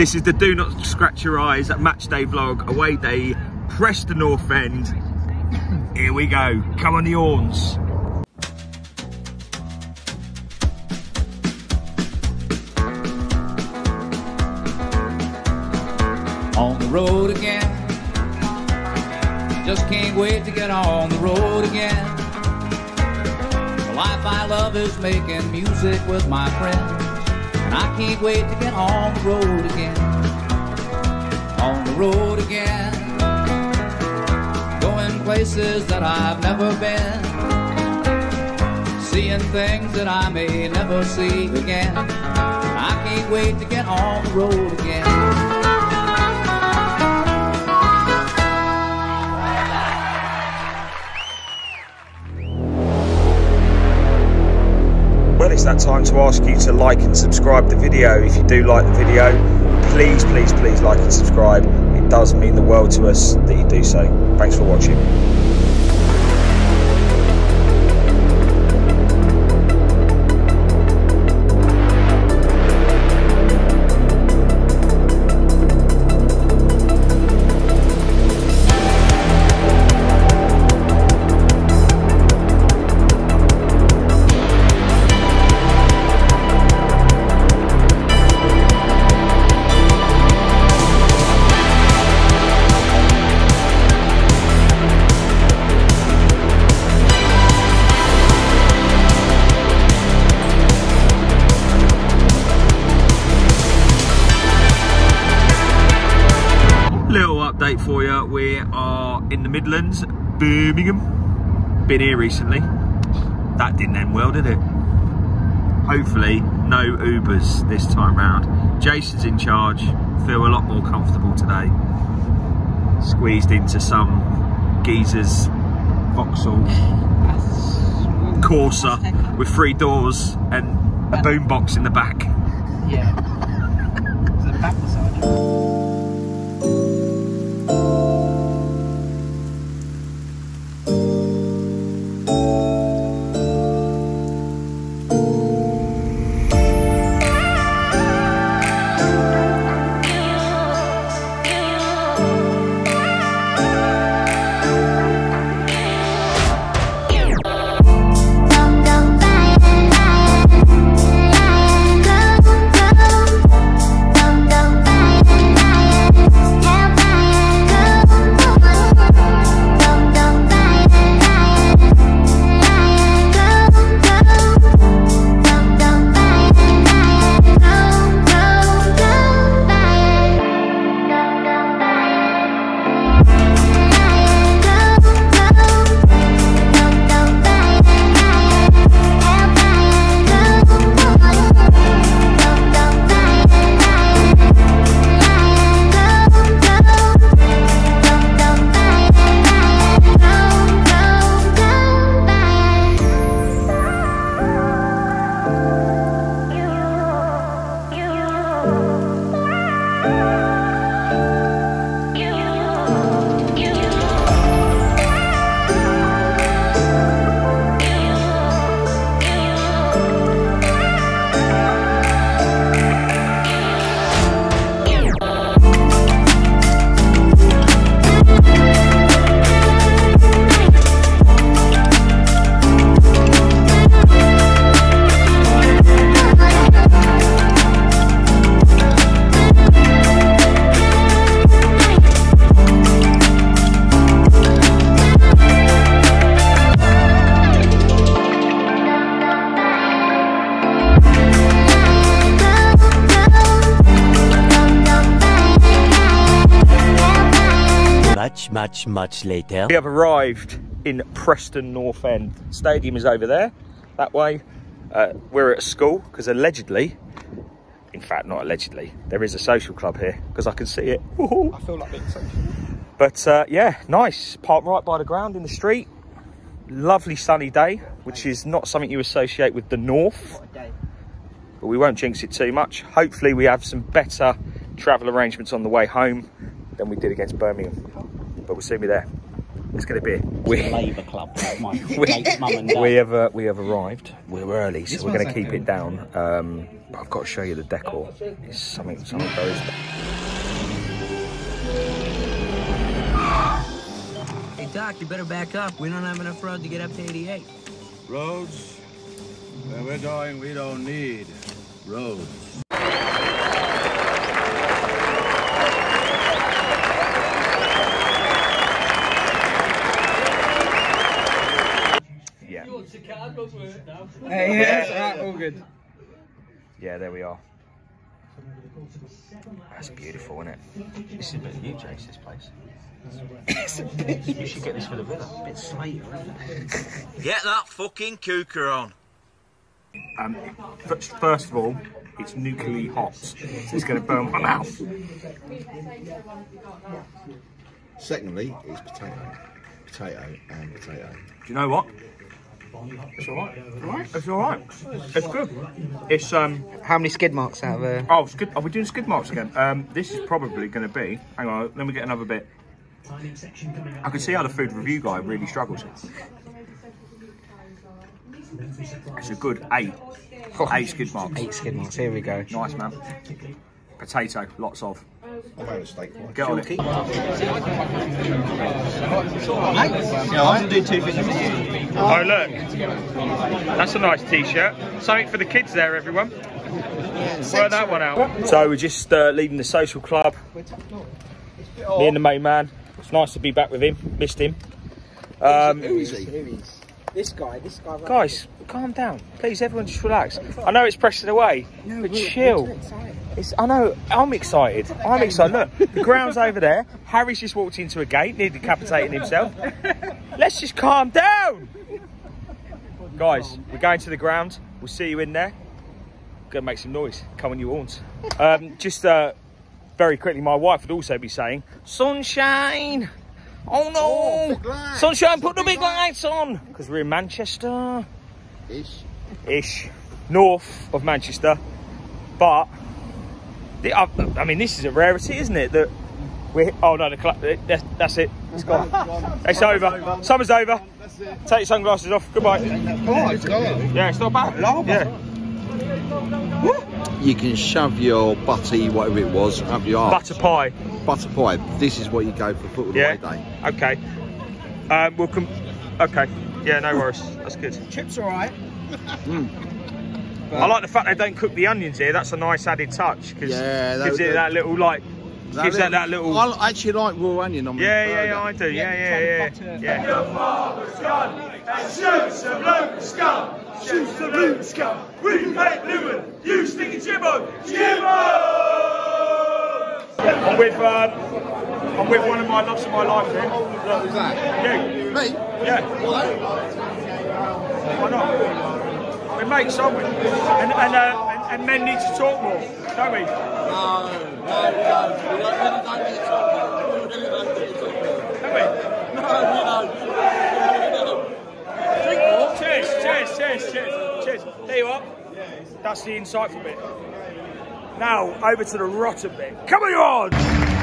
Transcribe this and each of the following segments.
This is the Do Not Scratch Your Eyes Match Day vlog, away day, Preston North End. Here we go, come on the horns. on the road again. Just can't wait to get on the road again. The life I love is making music with my friends, and I can't wait to get on the road again. On the road again, going places that I've never been, seeing things that I may never see again. I can't wait to get on the road again. It's that time to ask you to like and subscribe the video. If you do like the video, please, please, please like and subscribe. It does mean the world to us that you do so. Thanks for watching. In the Midlands, Birmingham. Been here recently. That didn't end well, did it? Hopefully, no Ubers this time round. Jason's in charge. Feel a lot more comfortable today. Squeezed into some geezer's Vauxhall Corsa with three doors and a boombox in the back. Yeah. Much, much, much later. We have arrived in Preston North End. Stadium is over there, that way. Uh, we're at a school because allegedly, in fact, not allegedly, there is a social club here because I can see it. Woohoo. I feel like being social. But uh, yeah, nice. Parked right by the ground in the street. Lovely sunny day, which is not something you associate with the north. What a day. but we won't jinx it too much. Hopefully, we have some better travel arrangements on the way home than we did against Birmingham. But we'll soon be there. Let's get a beer. We, Labour Club. My we, late mum and dad. we have uh, we have arrived. We're early, so This we're going to keep okay. it down. Um, But I've got to show you the decor. It's something, something very Hey, Doc, you better back up. We don't have enough road to get up to 88. Roads? Where we're going, we don't need roads. Yeah. Hey, yeah, right, all good. Yeah, there we are. That's beautiful, isn't it? This is a bit of you, Chase, this place. you should get this for the villa. A bit slater, Get that fucking cooker on. Um, f- first of all, it's nuclearly hot. So it's going to burn my mouth. Secondly, it's potato. Potato and potato. Do you know what? It's alright. It's alright. It's good. It's um. How many skid marks out of there? Oh, skid, are we doing skid marks again? Um, this is probably going to be. Hang on, let me get another bit. I can see how the food review guy really struggles. It's a good eight. Eight skid marks. Eight skid marks. Here we go. Nice, man. Potato, lots of. I've had a steak for Get on it. Oh, look. That's a nice t-shirt. Something for the kids there, everyone. Work that one out. So we're just uh, leaving the social club. Me and the main man. It's nice to be back with him. Missed him. Um, This guy, this guy. Right guys, calm down. Please, everyone just relax. I know it's pressing away, but chill. It's, I know, I'm excited. I'm excited. Look, the ground's over there. Harry's just walked into a gate, nearly decapitating himself. Let's just calm down. Guys, we're going to the ground. We'll see you in there. Gonna make some noise. Come on, you horns. Um, just uh, very quickly, my wife would also be saying, "Sunshine." Oh no! Oh, Sunshine, put the big lights on because we're in Manchester Ish. ish, north of Manchester. But the, I, I mean, this is a rarity, isn't it? That we're oh no, the cl- eh, that, that's it. It's gone. It's over. Summer's over. Take your sunglasses off. Goodbye. Oh, yeah, it's not bad. Yeah, You can shove your butty, whatever it was, up your arse. butter pie. Butter pie. This is what you go for football Yeah. away day. Okay. Um, we'll come. Okay. Yeah, no worries. That's good. Chips are all right. I like the fact they don't cook the onions here. That's a nice added touch because Yeah, gives it that- that little like. Gives that that little. I actually like raw onion on my Yeah, yeah, burger. yeah, I do. Yeah, yeah, yeah. yeah. Your father's gun and shoot some local scum. Shoot some local scum. We make living. You stinking Jimbo. Jimbo! I'm with, um, I'm with one of my loves of my life here. Look, Who's that? you. Me? Yeah. Why? Why not? We're mates, aren't we? And, and, uh, and, and men need to talk more, don't we? No, Cheers, cheers, cheers, cheers, cheers. There you are. That's the insightful bit. Now, over to the rotten bit. Come on!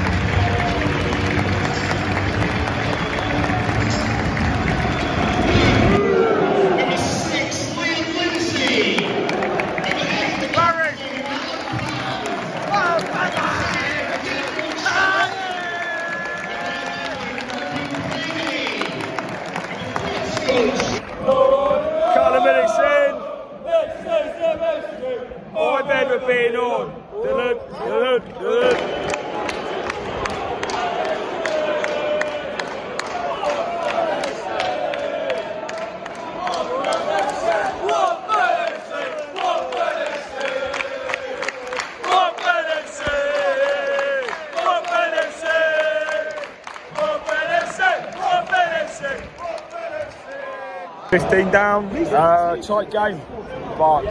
On. Dun, dun, dun. Fifteen down, uh, tight game, but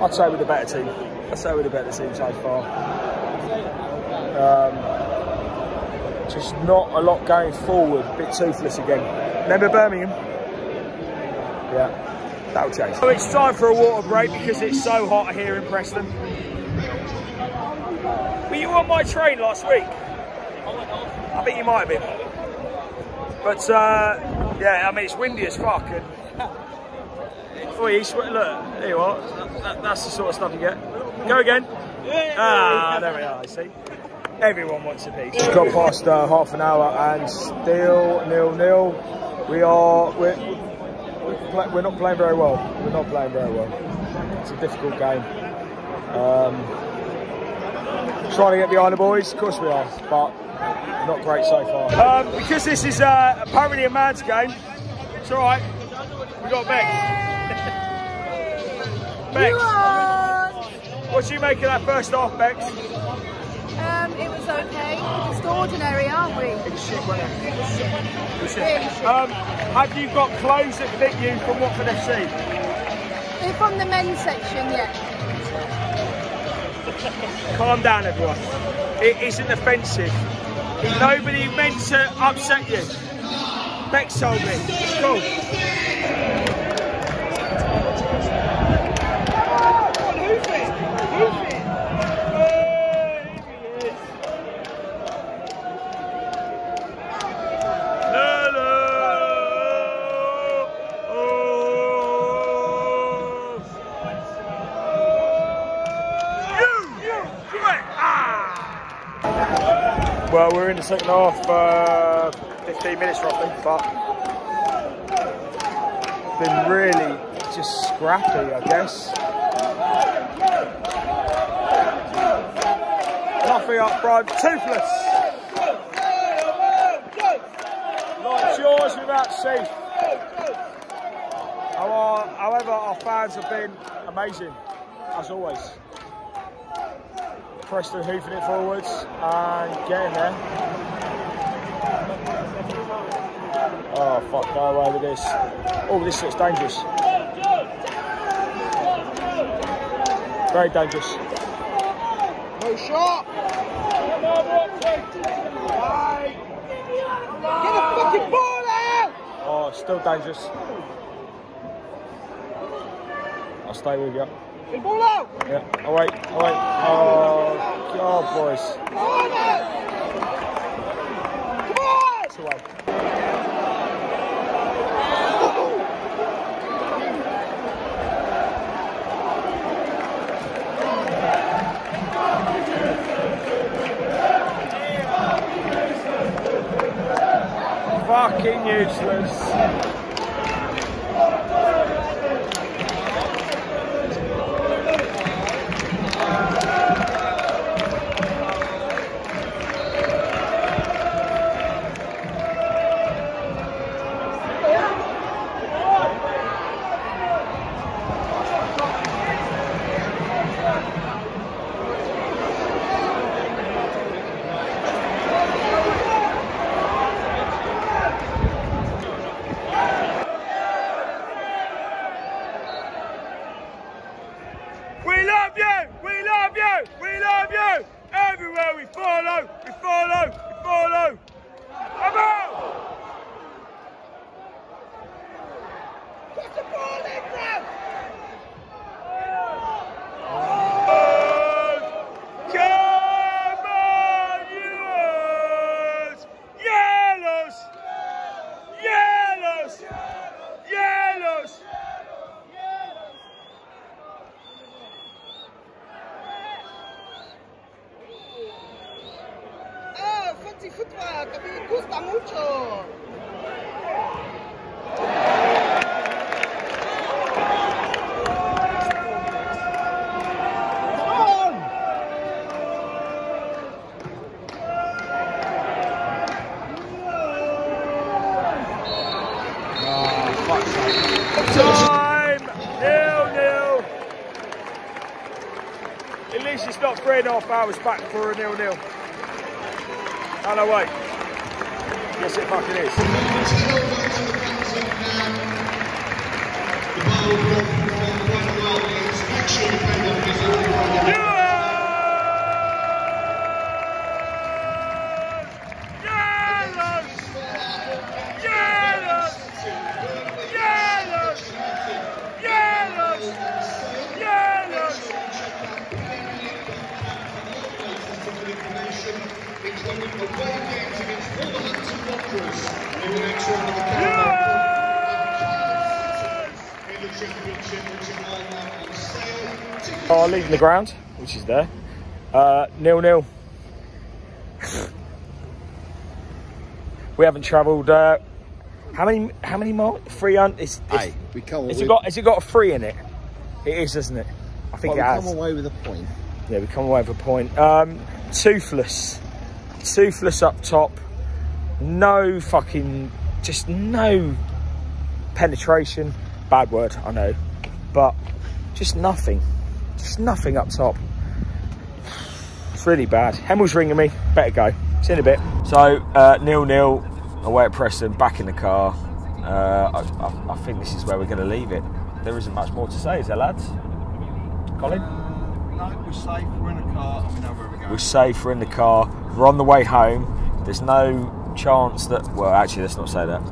I'd say we're the better team. I'd say we're the better team so far. Um, just not a lot going forward, bit toothless again. Remember Birmingham? Yeah, that'll change. So it's time for a water break because it's so hot here in Preston. Were you on my train last week? I think you might have been. But uh, yeah, I mean it's windy as fuck and Oh, you look, there you are. That- that- that's the sort of stuff you get. Go again. Ah, there we are. You see, everyone wants a piece. It's got past uh, half an hour and still nil nil. We are we're, we're pla- we're not playing very well. We're not playing very well. It's a difficult game. Um, trying to get behind the boys, of course we are, but not great so far. Um, because this is uh, apparently a man's game, it's all right. We got Bex. Bex, what do you make of that first half, Bex? Um, it was okay. Just ordinary, aren't we? It was shit, wasn't it? It was shit. It was shit. Shit. Um, have you got clothes that fit you from what Watford FC? They're from the men's section, yeah. Calm down, everyone. It isn't offensive. Nobody meant to upset you. Bex told me. It's cool. Well, we're in the second half, uh, 15 minutes roughly, but been really just scrappy, I guess. Nothing up front, toothless. Like yours without Seath. However, our fans have been amazing, as always. Preston hoofing it forwards and getting there. Oh fuck, go away with this. Oh, this looks dangerous. Very dangerous. No shot! Get the fucking ball out! Oh, still dangerous. I'll stay with you. Get ball out! Yeah, uh, oh wait, oh wait. Oh, God, boys. Come on, man! Come on! It's away. Fucking useless. We love you! We love you! We love you! Everywhere we follow, we follow, we follow. Come on! Put the ball in, Brad! Come on, yours! Yellows! Yellows! Yellows! Que me gusta mucho! Time! Nil nil. At least it's not three and a half hours back for a nil nil. Oh no, wait. Yes, it fucking is. Yellows! Yes! are leaving the ground, which is there. Uh, nil nil. we haven't travelled. Uh, how many? How many miles? Three hundred. It's, it's, Hey, we come has away. it got? Has it got a three in it? It is, doesn't it? I think well, it we has. come away with a point. Yeah, we come away with a point. Um, toothless. Toothless up top. No fucking, just no penetration. Bad word, I know. But just nothing. Just nothing up top. It's really bad. Hemmel's ringing me. Better go. See you in a bit. So, uh, nil nil away at Preston, back in the car. Uh, I, I, I think this is where we're going to leave it. There isn't much more to say, is there, lads? Colin? No, we're safe. We're in a car. and We know where we're going. We're safe, we're in the car, we're on the way home. There's no chance that, well, actually, let's not say that.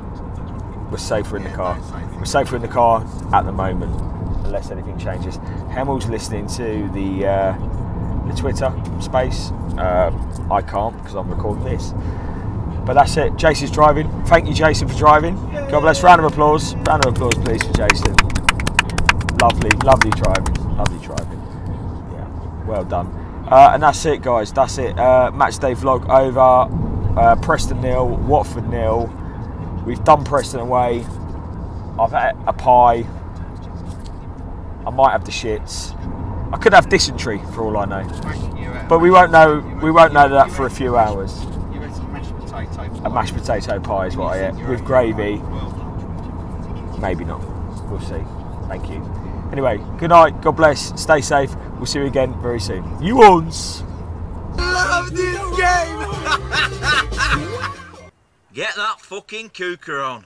We're safer in the car. We're safer in the car at the moment, unless anything changes. Hamill's listening to the uh, the Twitter space. Uh, I can't because I'm recording this. But that's it. Jason's driving. Thank you, Jason, for driving. God bless. Round of applause. Round of applause, please, for Jason. Lovely, lovely driving. Lovely driving. Yeah, well done. Uh, and that's it, guys. That's it. Uh, match day vlog over. Uh, Preston nil, Watford nil. We've done Preston away. I've had a pie. I might have the shits. I could have dysentery for all I know, but we won't know. We won't know that for a few hours. A mashed potato pie is what I ate with gravy. Maybe not. We'll see. Thank you. Anyway, good night. God bless. Stay safe. We'll see you again very soon. You ons. Love this game. Get that fucking cooker on.